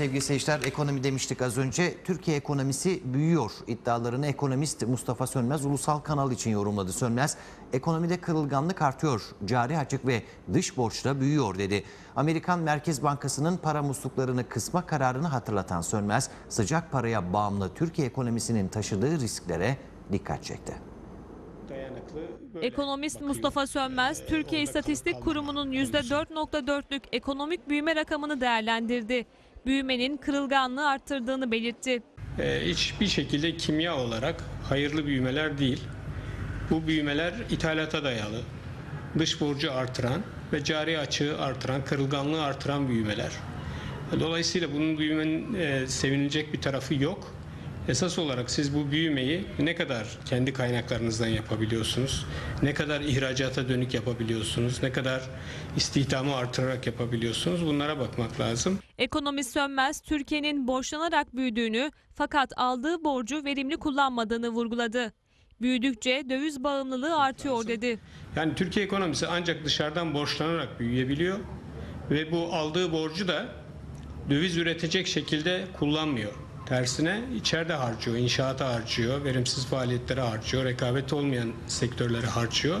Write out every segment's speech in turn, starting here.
Sevgili seyirciler ekonomi demiştik az önce. Türkiye ekonomisi büyüyor iddialarını ekonomist Mustafa Sönmez ulusal kanal için yorumladı. Sönmez ekonomide kırılganlık artıyor, cari açık ve dış borç da büyüyor dedi. Amerikan Merkez Bankası'nın para musluklarını kısma kararını hatırlatan Sönmez sıcak paraya bağımlı Türkiye ekonomisinin taşıdığı risklere dikkat çekti. Ekonomist bakıyor. Mustafa Sönmez, Ee, Türkiye İstatistik. Kurumu'nun %4.4'lük ekonomik büyüme rakamını değerlendirdi. Büyümenin kırılganlığı arttırdığını belirtti. Ee, hiçbir şekilde kimya olarak hayırlı büyümeler değil. Bu büyümeler ithalata dayalı, dış borcu artıran ve cari açığı artıran, kırılganlığı artıran büyümeler. Dolayısıyla bunun büyümenin e, sevinilecek bir tarafı yok. Esas olarak siz bu büyümeyi ne kadar kendi kaynaklarınızdan yapabiliyorsunuz, ne kadar ihracata dönük yapabiliyorsunuz, ne kadar istihdamı artırarak yapabiliyorsunuz bunlara bakmak lazım. Ekonomist Sönmez, Türkiye'nin borçlanarak büyüdüğünü fakat aldığı borcu verimli kullanmadığını vurguladı. Büyüdükçe döviz bağımlılığı artıyor dedi. Yani Türkiye ekonomisi ancak dışarıdan borçlanarak büyüyebiliyor ve bu aldığı borcu da döviz üretecek şekilde kullanmıyor. Tersine içeride harcıyor, inşaata harcıyor, verimsiz faaliyetlere harcıyor, rekabet olmayan sektörlere harcıyor.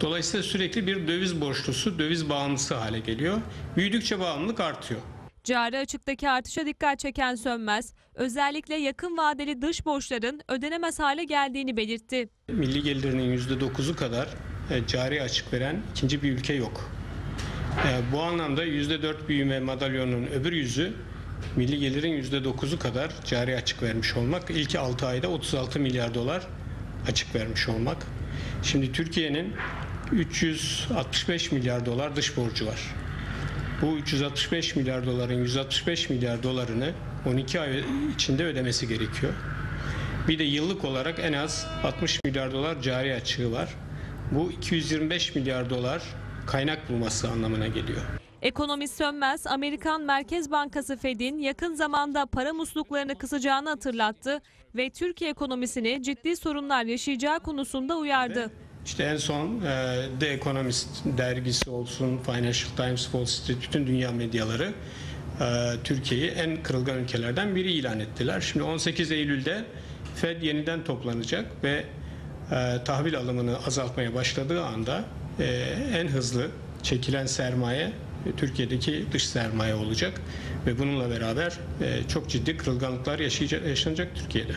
Dolayısıyla sürekli bir döviz borçlusu, döviz bağımlısı hale geliyor. Büyüdükçe bağımlılık artıyor. Cari açıktaki artışa dikkat çeken Sönmez, özellikle yakın vadeli dış borçların ödenemez hale geldiğini belirtti. Milli gelirinin %9'u kadar e, cari açık veren ikinci bir ülke yok. E, Bu anlamda %4 büyüme madalyonunun öbür yüzü milli gelirin %9'u kadar cari açık vermiş olmak. İlk 6 ayda 36 milyar dolar açık vermiş olmak. Şimdi Türkiye'nin 365 milyar dolar dış borcu var. Bu 365 milyar doların 165 milyar dolarını 12 ay içinde ödemesi gerekiyor. Bir de yıllık olarak en az 60 milyar dolar cari açığı var. Bu 225 milyar dolar kaynak bulması anlamına geliyor. Ekonomist Sönmez, Amerikan Merkez Bankası Fed'in yakın zamanda para musluklarını kısacağını hatırlattı ve Türkiye ekonomisini ciddi sorunlar yaşayacağı konusunda uyardı. İşte en son e, The Economist dergisi olsun, Financial Times, Wall Street, bütün dünya medyaları e, Türkiye'yi en kırılgan ülkelerden biri ilan ettiler. Şimdi 18 Eylül'de Fed yeniden toplanacak ve e, tahvil alımını azaltmaya başladığı anda en hızlı çekilen sermaye Türkiye'deki dış sermaye olacak ve bununla beraber e, çok ciddi kırılganlıklar yaşanacak Türkiye'de.